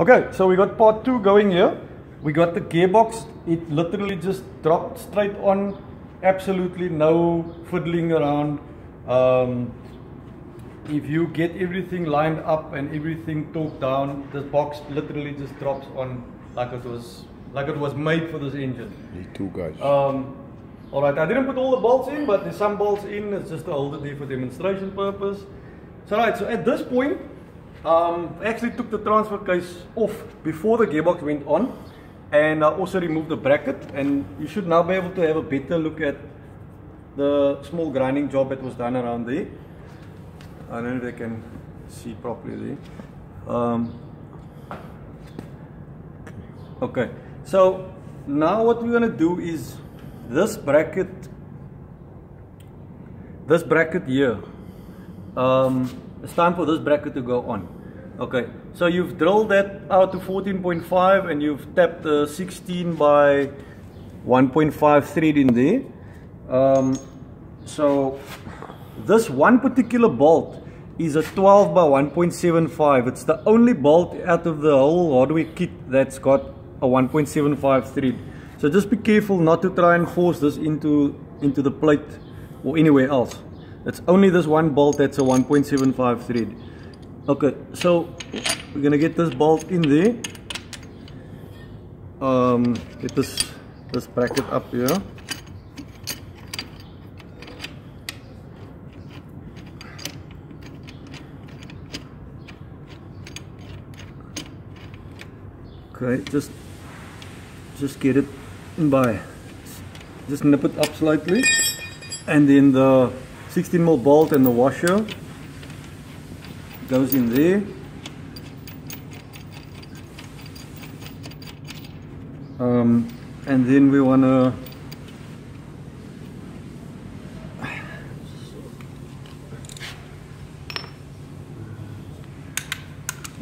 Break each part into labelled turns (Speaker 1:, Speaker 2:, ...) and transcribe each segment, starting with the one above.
Speaker 1: Okay, so we got part two going here. We got the gearbox. It literally just dropped straight on. Absolutely no fiddling around. Um, if you get everything lined up and everything torqued down, this box literally just drops on like it was like it was made for this engine.
Speaker 2: Need two guys.
Speaker 1: Um, all right, I didn't put all the bolts in, but there's some bolts in. It's just to hold it there for demonstration purpose. So right, so at this point, um, I actually took the transfer case off before the gearbox went on, and I also removed the bracket. And you should now be able to have a better look at the small grinding job that was done around there. I don't know if they can see properly there. Um, okay, so now what we're gonna do is this bracket, this bracket here. Um, it's time for this bracket to go on. Okay, so you've drilled that out to 14.5 and you've tapped the 16 by 1.5 thread in there. Um, so this one particular bolt is a 12 by 1.75. It's the only bolt out of the whole hardware kit that's got a 1.75 thread. So just be careful not to try and force this into into the plate or anywhere else. It's only this one bolt that's a 1.75 thread. Okay, so we're gonna get this bolt in there. Um, get this this bracket up here. Okay, just just get it by just nip it up slightly and then the 16 mil bolt and the washer goes in there um, and then we want to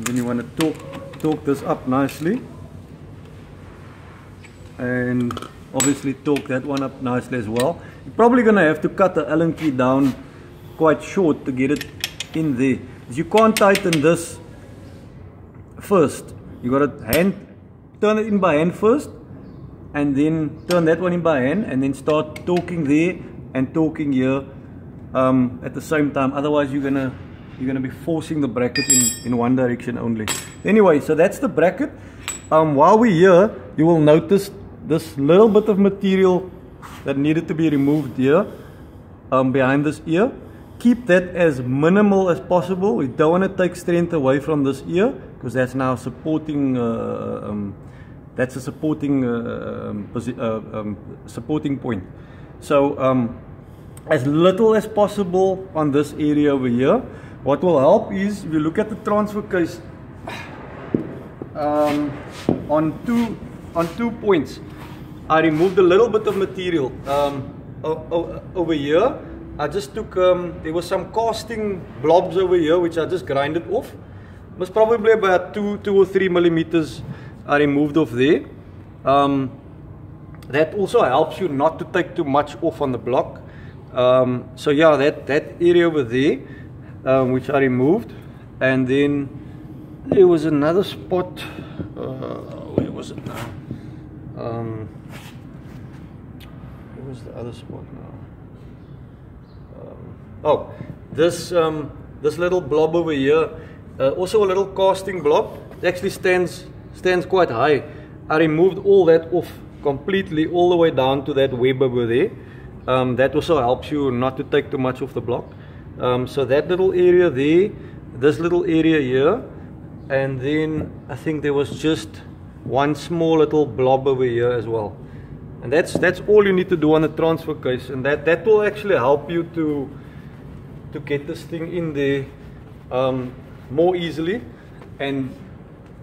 Speaker 1: then you want to torque, torque this up nicely and obviously torque that one up nicely as well. You're probably going to have to cut the Allen key down quite short to get it in there. You can't tighten this first. You got to hand turn it in by hand first and then turn that one in by hand and then start torquing there and torquing here um, at the same time. Otherwise you're gonna you're gonna be forcing the bracket in, in one direction only. Anyway, so that's the bracket. Um, while we're here, you will notice this little bit of material that needed to be removed here um, behind this ear keep that as minimal as possible. We don't want to take strength away from this ear because that's now supporting uh, um, that's a supporting uh, um, uh, um, supporting point. So um, as little as possible on this area over here. What will help is you look at the transfer case um, on two on two points. I removed a little bit of material um, over here. I just took, um, there was some casting blobs over here which I just grinded off. It was probably about two, two or three millimeters I removed off there. Um, that also helps you not to take too much off on the block. Um, so yeah, that, that area over there, um, which I removed. And then there was another spot, uh, where was it now? Um, was the other spot now? Oh, this um, this little blob over here, uh, also a little casting blob. It actually stands stands quite high. I removed all that off completely, all the way down to that web over there. Um, that also helps you not to take too much off the block. Um, so that little area there, this little area here, and then I think there was just one small little blob over here as well and that's that's all you need to do on a transfer case and that that will actually help you to to get this thing in there um, more easily and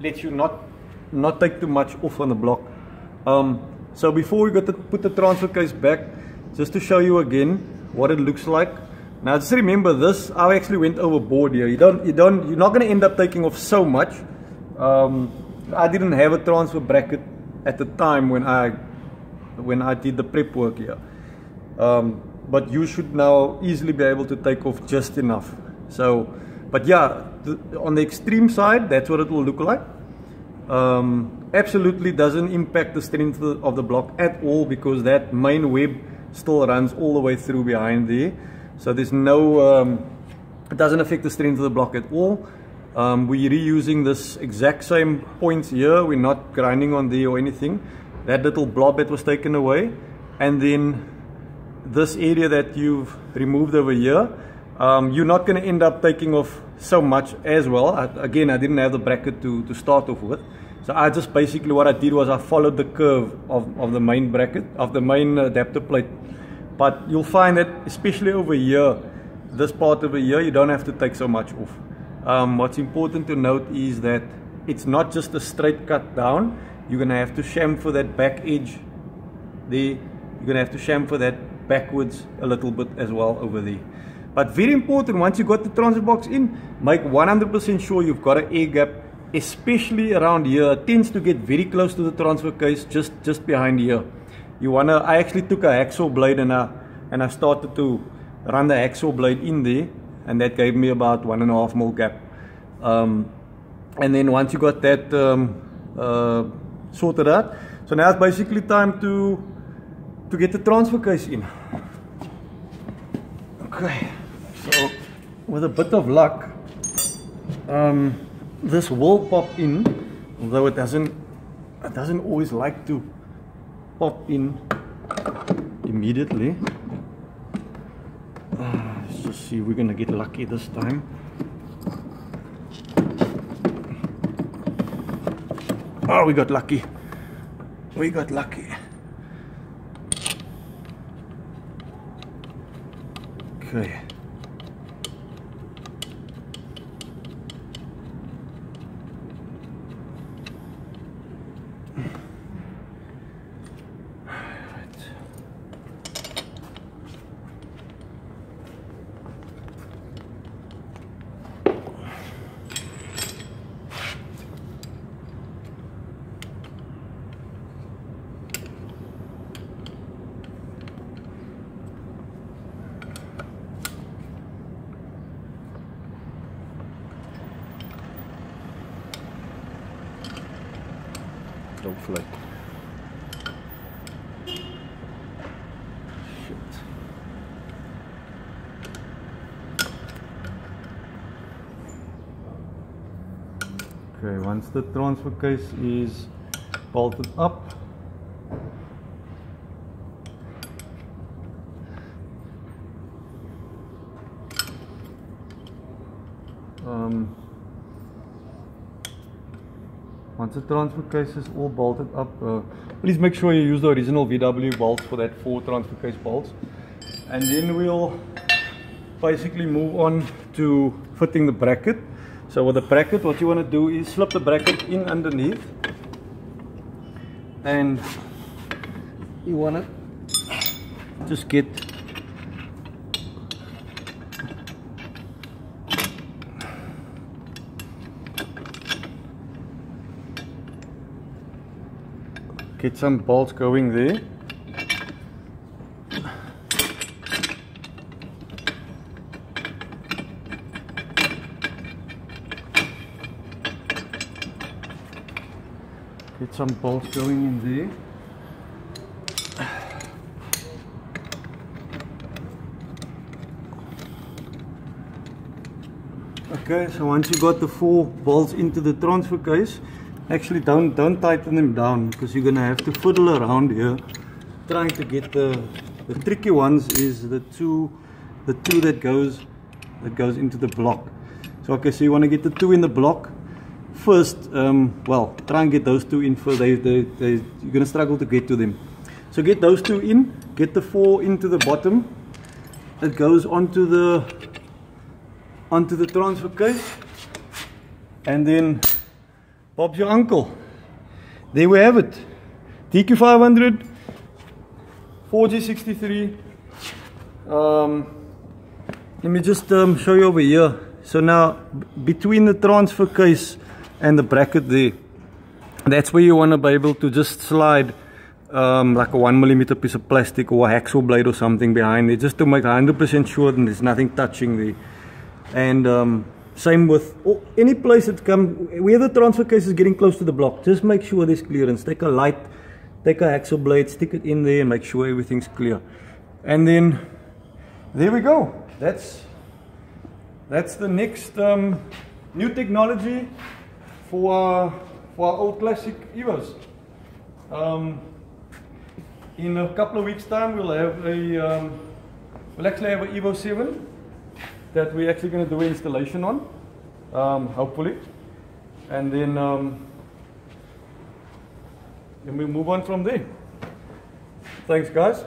Speaker 1: let you not not take too much off on the block. Um, so before we got to put the transfer case back just to show you again what it looks like. Now just remember this I actually went overboard here. You don't you don't you're not going to end up taking off so much. Um, I didn't have a transfer bracket at the time when I when I did the prep work here. Um, but you should now easily be able to take off just enough. So, but yeah, on the extreme side, that's what it will look like. um, absolutely doesn't impact the strength of the block at all because that main web still runs all the way through behind there. So there's no, um, it doesn't affect the strength of the block at all. Um, we're reusing this exact same points here. We're not grinding on there or anything. That little blob that was taken away. And then this area that you've removed over here, um, you're not going to end up taking off so much as well. I, again, I didn't have the bracket to, to start off with. So I just basically what I did was I followed the curve of, of the main bracket, of the main adapter plate. But you'll find that especially over here, this part over here, you don't have to take so much off. Um, what's important to note is that it's not just a straight cut down. You're going to have to chamfer that back edge there. You're going to have to chamfer that backwards a little bit as well over there. But very important, once you got the transfer box in, make 100% sure you've got an air gap, especially around here. It tends to get very close to the transfer case, just, just behind here. You wanna, I actually took a hacksaw blade and I, and I started to run the hacksaw blade in there, and that gave me about one and a half mil gap. Um, and then once you got that um, uh, sorted out, so now it's basically time to to get the transfer case in. Okay. So with a bit of luck, um, this will pop in, although it doesn't, it doesn't always like to pop in immediately. Uh, let's just see we're gonna get lucky this time. Oh, we got lucky. We got lucky. Okay. Hopefully. Shit. Okay, once the transfer case is bolted up, um, once the transfer case is all bolted up, uh, please make sure you use the original VW bolts for that four transfer case bolts. And then we'll basically move on to fitting the bracket. So with the bracket, what you want to do is slip the bracket in underneath. And you want to just get get some bolts going there. Get some bolts going in there. Okay, so once you got the four bolts into the transfer case, actually don't don't tighten them down because you're gonna have to fiddle around here trying to get the the tricky ones is the two the two that goes that goes into the block. So okay so you want to get the two in the block. First um, well try and get those two in first they, they, they, you're gonna struggle to get to them. So get those two in get the four into the bottom. It goes onto the onto the transfer case. And then Bob's your uncle. There we have it. DQ500, 4G63. Um, let me just um, show you over here. So now, between the transfer case and the bracket there, that's where you want to be able to just slide um, like a one millimeter piece of plastic or a hacksaw blade or something behind it, just to make 100% sure that there's nothing touching there. And um, Same with any place that come where the transfer case is getting close to the block. Just make sure there's clearance. Take a light, take a hacksaw blade, stick it in there, and make sure everything's clear. And then there we go. That's that's the next um, new technology for for our old classic Evos. Um, in a couple of weeks time we'll have a um, we'll actually have an Evo 7 that we're actually going to do an installation on, um, hopefully. And then, um, then we move on from there. Thanks, guys.